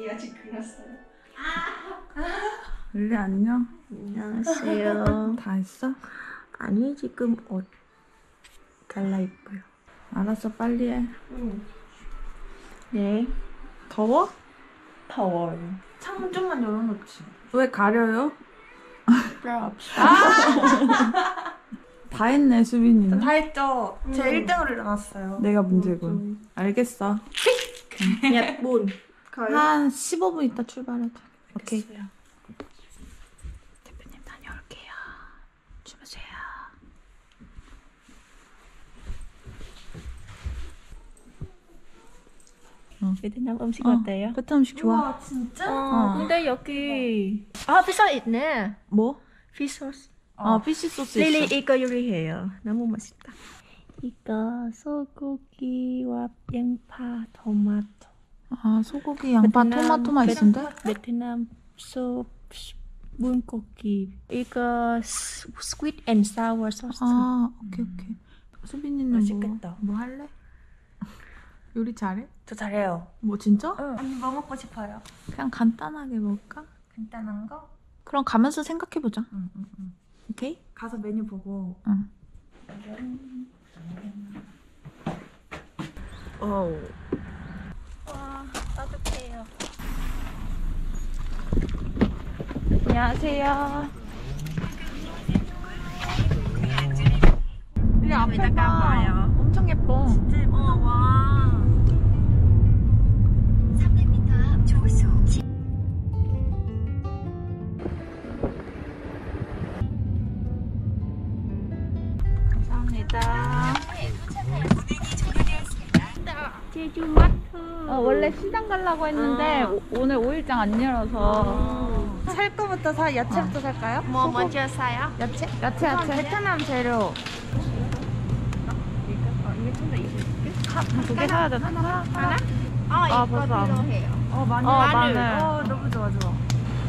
릴리 아직 그렸어요. 릴리 안녕. 안녕하세요. 다 했어? 아니 지금 옷 갈라입어요. 알았어, 빨리 해. 네. 더워? 더워요. 창문 좀만 열어놓지. 왜 가려요? 필요 없어. 다 했네, 수빈이는. 다 했죠. 제 1등으로 일어났어요. 내가 문제군. 알겠어. 예쁜. 한 15분 있다 출발하자. 오케이. 대표님 다녀올게요. 주무세요. 베트남 음식 어. 어때요? 베트남 음식 좋아. 와 진짜? 어, 근데 여기 아 피자 있네. 뭐? 피소스. 어, 피시 소스 릴리 있어. 이거 요리해요. 너무 맛있다. 이거 소고기와 양파, 토마토. 아, 소고기, 양파, 베트남- 토마토 맛있는데? 베트남 소 물고기. 이거 스- sweet and sour 소스. 아, 오케이, 오케이. 수빈이는 맛있겠다. 뭐, 뭐 할래? 요리 잘해? 저 잘해요. 뭐 진짜? 언니 뭐 먹고 싶어요? 그냥 간단하게 먹을까? 간단한 거? 그럼 가면서 생각해보자. 응, 응, 응. 오케이? 가서 메뉴 보고. 응. 오. 와, 따뜻해요. 안녕하세요. 우리 앞에 봐. 엄청 예뻐. 진짜 예쁘다. 와. 300m 앞 조수 감사합니다. 제주 마트. 어, 원래 시장 가려고 했는데 오, 오늘 5일장 안 열어서 살 거부터 사, 야채부터 살까요? 뭐 먼저 사요? 야채? 야채 야채 베트남 재료. 두개 사야 되나? 하나? 하나? 아, 아, 이거 벌써 안 필요해요. 어, 마늘. 어, 마늘. 어, 너무 좋아, 좋아.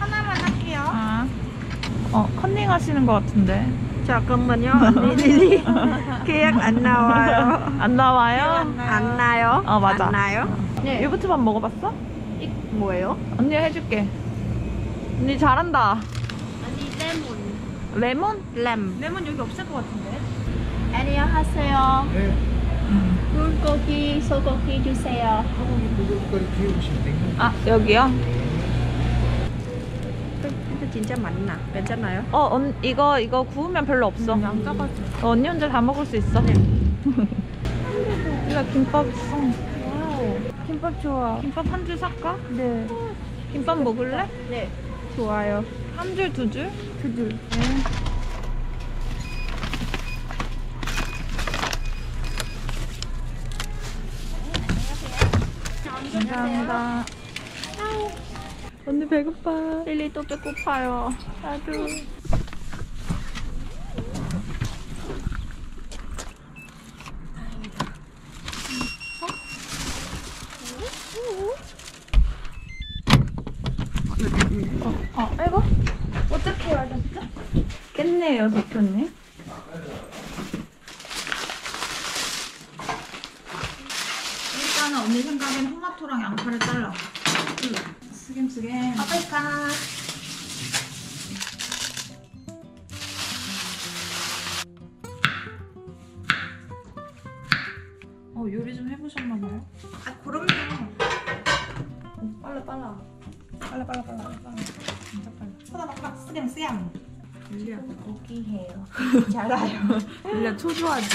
하나만 할게요. 아. 어, 컨닝 하시는 것 같은데. 잠깐만요. 언니 릴리. 계약 안 나와요. 안 나와요? 안 나요? 어, 맞아. 안 나요? 네. 유부초밥 먹어봤어? 이 뭐예요? 언니 해줄게. 언니 잘한다. 아니 레몬. 레몬? 램. 레몬 여기 없을 것 같은데. 안녕하세요. 물고기, 소고기 주세요. 아, 여기요? 근데 진짜 많나? 괜찮아요? 어, 언, 이거, 이거 구우면 별로 없어. 안 까봐줘. 어, 언니 혼자 다 먹을 수 있어. 우리가 김밥 있어. 김밥 좋아. 김밥 한 줄 살까? 네. 김밥 먹을래? 네. 좋아요. 한 줄, 두 줄? 두 줄. 감사합니다. 언니 배고파. 릴리 또 배고파요. 나도. 어, 어, 아이고. 어떻게 해야 되죠? 쉽네요, 대표님. 일단은 언니 생각엔 토마토랑 양파를 잘라. 음, 스김스김. 아빠이까. 어, 요리 좀 해보셨나봐요? 아, 그럼요. 어, 빨라, 빨라. 빨라, 빨라, 빨라. 빨라. 진짜 빨라. 쳐다봐, 쓰겸, 쓰겸. 릴리야, 고기 해요. 잘라요. 릴리야 초조하지?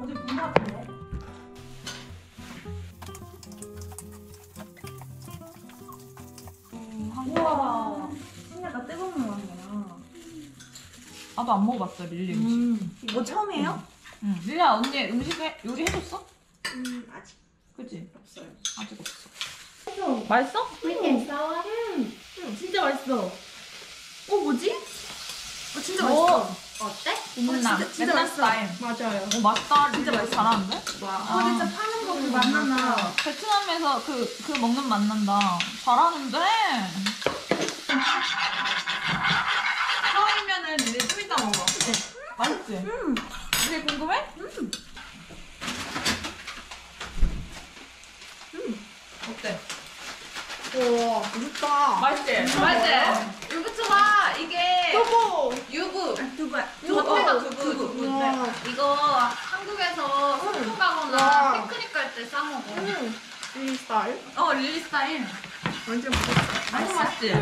어제 본것 같은데? 우와. 신나가 뜨거운 물 왔네요. 나도 안 먹어봤어, 릴리 음식. 음. 뭐 처음이에요? 응. 릴리야, 언니 음식 해, 요리 해줬어? 음, 아직 그치? 없어요. 아직 없어. 맛있어? 음, 진짜 맛있어. 어, 뭐지? 어, 진짜 오. 맛있어. 어때? 국물남. 진짜, 진짜 맛있어. 맞아요. 오, 맛있다. 진짜 맛있어. 잘하는데? 어, 진짜 파는 거그 맛나나. 베트남에서 그, 그 먹는 맛 난다. 잘하는데? 처음이면은 이제 좀 이따 먹어. 맛있지? 음. 이게 궁금해? 음. 우와, 맛있다. 맛있지? 맛있지? 유부초가 이게 여보. 유부. 두부. 겉에가 두부, 두부. 우와. 이거 한국에서 소풍 가거나 와. 피크닉 갈 때 싸먹어. 음. 이 스타일? 어, 릴리 스타일. 완전. 맛있어, 맛있지?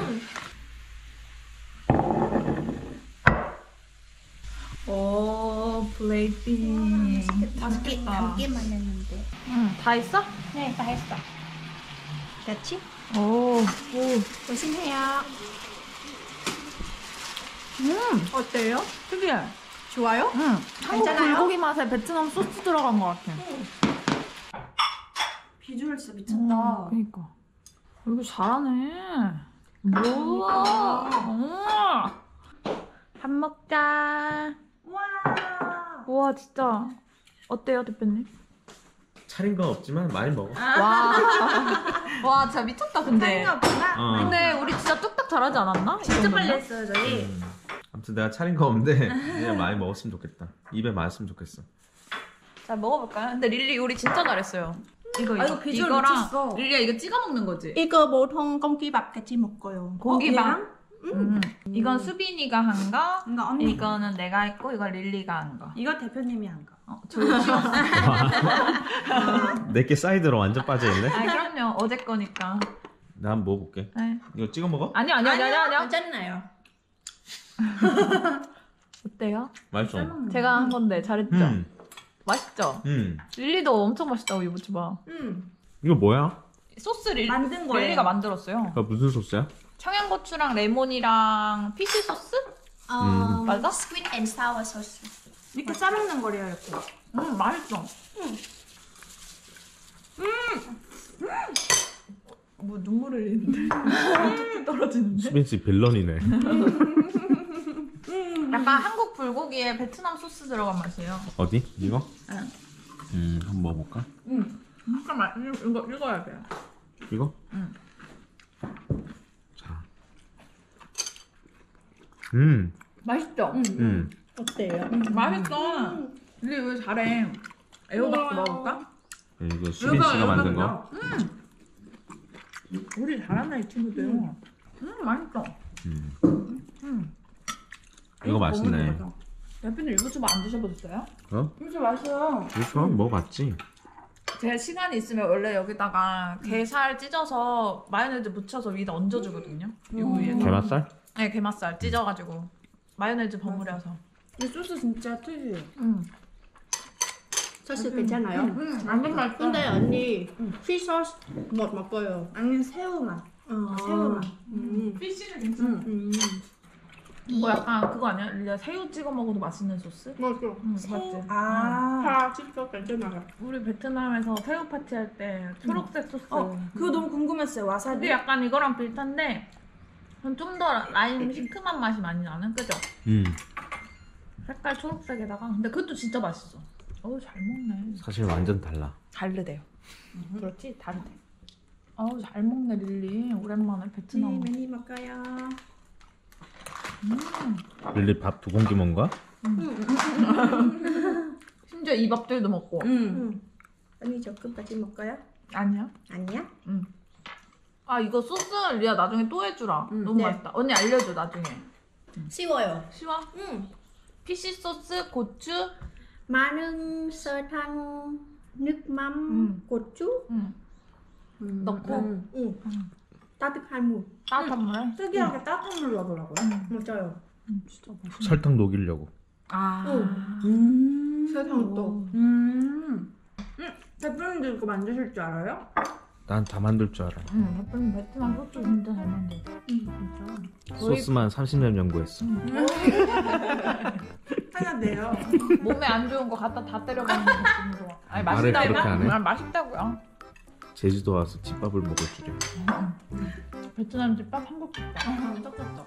오, 플레이팅. 맛있겠다. 감기만 했는데. 응, 다 있어? 네, 다 했어. 됐지? 오, 조심해요. 음, 어때요? 특이해. 좋아요? 응. 한국 괜찮아요? 불고기 맛에 베트남 소스 들어간 것 같아. 비주얼 진짜 음, 미쳤다. 그니까. 이거 잘하네. 뭐야. 음. 밥 먹자. 와. 우와, 진짜. 어때요, 대표님? 차린 건 없지만 많이 먹어. 와. 와, 진짜 미쳤다, 근데. 없구나. 어. 근데 우리 진짜 뚝딱 잘하지 않았나? 진짜 빨리 했어요 저희. 음. 아무튼 내가 차린 거 없는데 그냥 많이 먹었으면 좋겠다. 입에 맞았으면 좋겠어. 자, 먹어볼까요? 근데 릴리 요리 진짜 잘했어요. 이거, 이거. 아, 이거 비주얼 미쳤어. 릴리야, 이거 찍어 먹는 거지? 이거 보통 공기밥 같이 먹어요. 고기밥. 음. 이건 수빈이가 한 거, 이거 언니. 이거는 내가 했고, 이거 릴리가 한 거. 이거 대표님이 한 거. 어, 저 이거 찍었어. 내게 사이드로 완전 빠져있네. 아, 그럼요. 어제 거니까. 나 한번 먹어볼게. 네. 이거 찍어 먹어? 아니, 아니, 아니, 아니, 아니. 괜찮나요? 어때요? 맛있어. 제가 한 건데, 잘했죠? 음, 맛있죠? 음. 릴리도 엄청 맛있다고, 유부초밥. 음. 이거 뭐야? 소스 릴, 만든 거예요. 릴리가 만들었어요. 이거 무슨 소스야? 청양고추랑 레몬이랑 fish sauce? 어, 맞아? sweet and sour sauce. 이렇게 싸먹는 거래요 이렇게. 음, 맛있어. 음. 뭐 눈물을 흘리는데. 뚝뚝 떨어지는데. 수빈 씨 villain이네. 약간 한국 불고기에 베트남 소스 들어간 맛이에요. 어디? 이거? 응. 음, 한번 먹어볼까? 잠깐만, 이거 읽어야 돼요. 이거? 응. 음, 맛있죠? 음. 어때요? 맛있어. 릴리 왜 잘해? 애호박도 먹어볼까? 이거 수빈 씨가 만든 거. 우리 잘하네 이 친구들. 음, 맛있어. 음. 음. 이거 맛있네. 대표님 유부초밥 안 드셔보셨어요? 어? 진짜 맛있어요. 이거 먹어봤지? 제가 시간이 있으면 원래 여기다가 게살 찢어서 마요네즈 묻혀서 위에다 얹어주거든요. 이 위에. 게맛살? 네, 게맛살 찢어가지고 마요네즈 버무려서. 이 소스 진짜 특이해. 음. 소스 괜찮아요? 음, 완전 맛있어. 근데 언니 sauce 못 먹어요. 아니면 새우 맛. 어, 새우 맛. 음. fish는 괜찮아. 음. 뭐 약간 그거 아니야? 새우 찍어 먹어도 맛있는 소스? 맞아. 응, 맞지? 아. 다 진짜 괜찮아요. 우리 베트남에서 새우 파티 할 때 초록색 소스. 어, 그거 너무 궁금했어요. 와사비. 근데 약간 이거랑 비슷한데 좀 더 라임 시큼한 맛이 많이 나는 그죠? 음. 색깔 초록색에다가 근데 그것도 진짜 맛있어. 어우 잘 먹네. 사실 완전 달라. 다르대요. 그렇지 다르대. 어우 잘 먹네 릴리. 오랜만에 베트남. 많이 먹어요. 릴리 밥 두 공기 먹은 거야? 심지어 이 밥들도 먹고. 음. 언니 조금 같이 먹어요? 아니야? 아니야? 아 이거 소스 리아 나중에 또 해주라. 너무 네. 맛있다. 언니 알려줘 나중에. 쉬워요. 쉬워? 응. fish 소스, 고추. 마늘, 설탕, nước mắm, 음. 고추 응. 음. 넣고? 응. 응. 따뜻한 물. 따뜻한 물에. 특이하게 따뜻한 물 넣더라고요. 맞아요. 음, 진짜 맛있어. 설탕 녹이려고. 아. 음. 설탕도. 음. 음. 대표님도 이거 만드실 줄 알아요? 난 다 만들 줄 알아. 응, 예쁜 베트남 소스 진짜 잘 만들어. 진짜. 거의 소스만 30년 연구했어. 하나 내요. 몸에 안 좋은 거 갖다 다 때려박는 느낌으로. 아니 말을 맛있다고. 그렇게 안 해? 아, 맛있다고요. 제주도 와서 집밥을 먹을 줄이야. 베트남 집밥, 한국 집밥. 똑같죠.